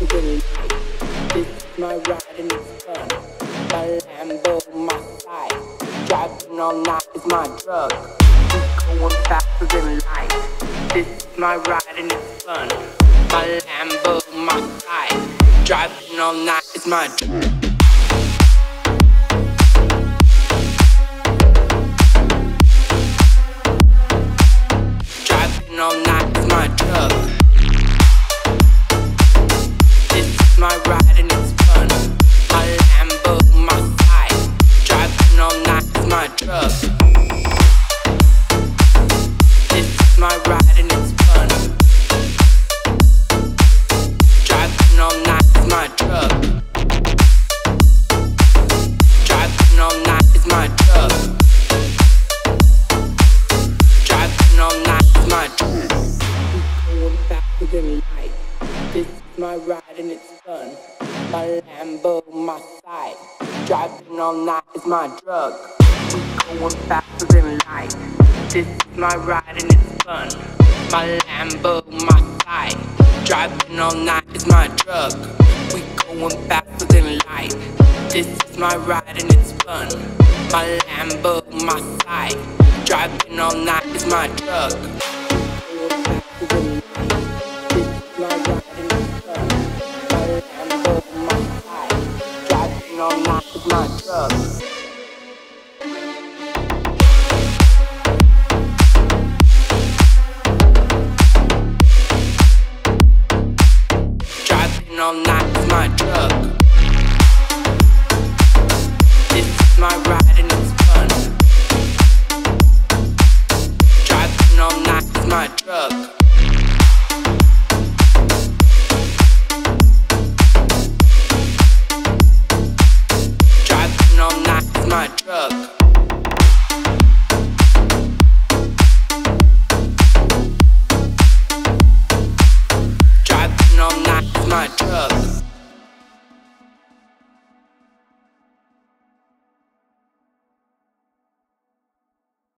This is my ride and it's fun. My Lambo, my side. Driving all night is my drug. We going faster than light. This is my ride and it's fun. My Lambo, my side. Driving all night is my drug. Driving all night my ride and it's fun. My Lambo, my side. Driving all night is my drug. Is my ride and it's fun. Driving all night is my drug. Driving all night is my drug. Driving all night is my drug. My ride and it's fun. My Lambo, my side. Driving all night is my drug. We going faster than light. This is my ride and it's fun. My Lambo, my side. Driving all night is my drug. We going faster than light. This is my ride and it's fun. My Lambo, my side. Driving all night is my drug. Driving all night is my drug. This is my ride and it's fun. Driving all night is my drug. my drug. Driving all night my drug.